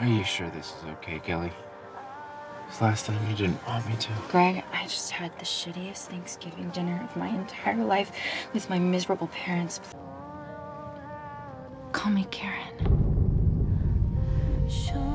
Are you sure this is okay, Kelly? This last time you didn't want me to. Greg, I just had the shittiest Thanksgiving dinner of my entire life with my miserable parents. Call me Karen. Sure